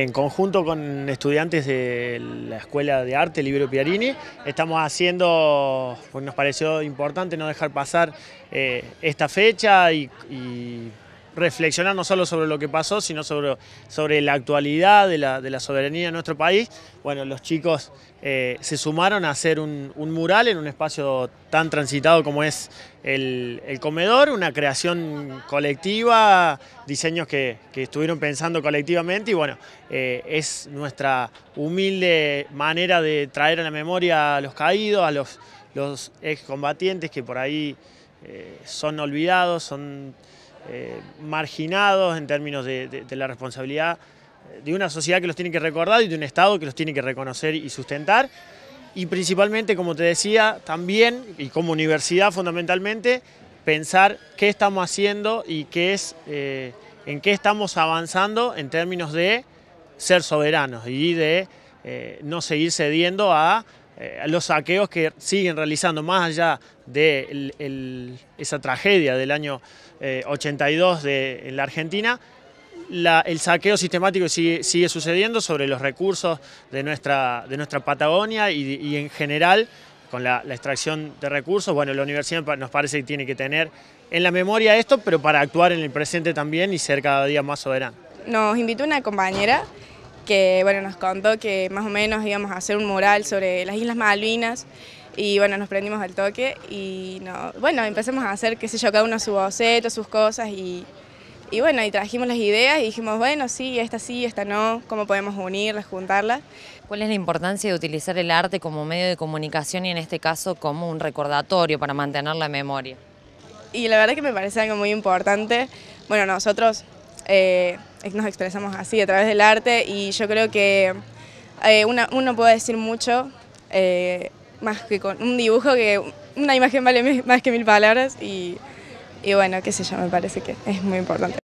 En conjunto con estudiantes de la Escuela de Arte Libero Piarini, estamos haciendo, pues nos pareció importante no dejar pasar eh, esta fecha y, reflexionar no solo sobre lo que pasó, sino sobre, sobre la actualidad de la, soberanía de nuestro país. Bueno, los chicos eh, se sumaron a hacer un, mural en un espacio tan transitado como es el, comedor, una creación colectiva, diseños que, estuvieron pensando colectivamente y bueno, eh, es nuestra humilde manera de traer a la memoria a los caídos, a los, los excombatientes que por ahí eh, son olvidados, son eh, marginados en términos de, la responsabilidad de una sociedad que los tiene que recordar y de un Estado que los tiene que reconocer y sustentar. Y principalmente, como te decía, también, y como universidad fundamentalmente, pensar qué estamos haciendo y qué es, eh, en qué estamos avanzando en términos de ser soberanos y de no seguir cediendo a eh, los saqueos que siguen realizando, más allá de esa tragedia del año 82 eh, en la Argentina, el saqueo sistemático sigue, sigue, sucediendo sobre los recursos de nuestra, de nuestra Patagonia y, en general con la, extracción de recursos. Bueno, la universidad nos parece que tiene que tener en la memoria esto, pero para actuar en el presente también y ser cada día más soberano. Nos invitó una compañera que bueno, nos contó que más o menos íbamos a hacer un mural sobre las Islas Malvinas y bueno, nos prendimos al toque y no, bueno, empezamos a hacer, qué sé yo, cada uno su boceto, sus cosas y, y bueno, y trajimos las ideas y dijimos, bueno, sí, esta sí, esta no, cómo podemos unirlas, juntarlas. ¿Cuál es la importancia de utilizar el arte como medio de comunicación y en este caso como un recordatorio para mantener la memoria? Y la verdad que me parece algo muy importante. Bueno, nosotros eh, nos expresamos así a través del arte y yo creo que eh, uno puede decir mucho eh, más que con un dibujo, que una imagen vale más que mil palabras y bueno, qué sé yo, me parece que es muy importante.